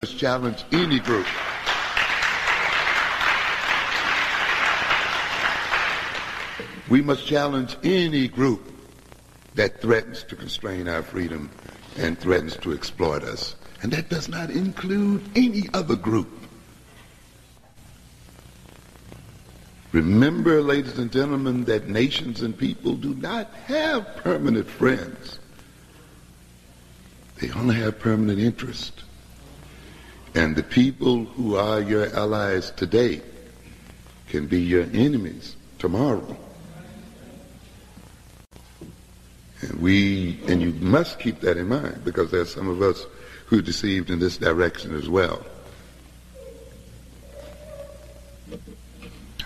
must challenge any group. We must challenge any group that threatens to constrain our freedom and threatens to exploit us. And that does not include any other group. Remember, ladies and gentlemen, that nations and people do not have permanent friends. They only have permanent interest. And the people who are your allies today can be your enemies tomorrow. And we, and you must keep that in mind because there's some of us who are deceived in this direction as well.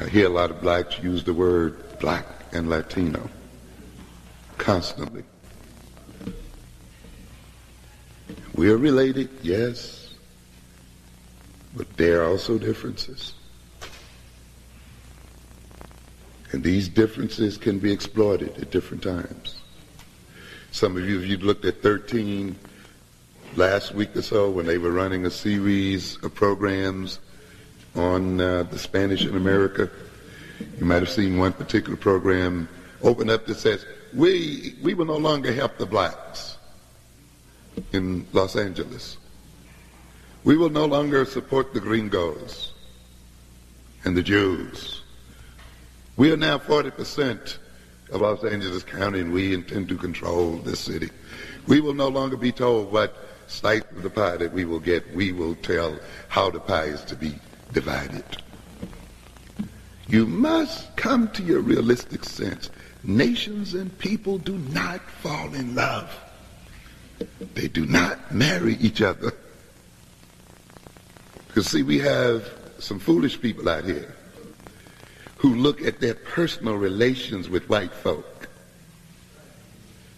I hear a lot of blacks use the word black and Latino constantly. We are related, yes, but there are also differences. And these differences can be exploited at different times. Some of you, if you looked at 13 last week or so when they were running a series of programs on uh, the Spanish in America, you might have seen one particular program open up that says, we, we will no longer help the blacks in Los Angeles. We will no longer support the gringos and the Jews. We are now 40% of Los Angeles County, and we intend to control this city. We will no longer be told what slice of the pie that we will get. We will tell how the pie is to be divided. You must come to your realistic sense. Nations and people do not fall in love. They do not marry each other. Because see, we have some foolish people out here who look at their personal relations with white folk.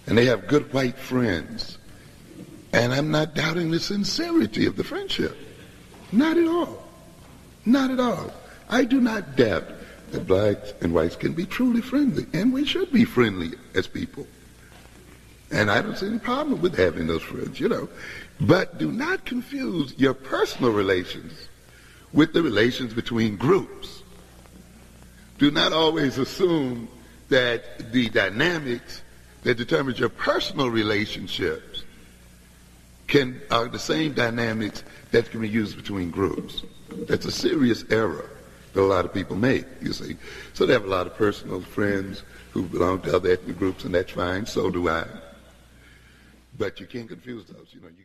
And they have good white friends. And I'm not doubting the sincerity of the friendship. Not at all. Not at all. I do not doubt that blacks and whites can be truly friendly. And we should be friendly as people. And I don't see any problem with having those friends, you know. But do not confuse your personal relations with the relations between groups do not always assume that the dynamics that determines your personal relationships can are the same dynamics that can be used between groups. That's a serious error that a lot of people make, you see. So they have a lot of personal friends who belong to other ethnic groups, and that's fine. So do I. But you can't confuse those. You know, you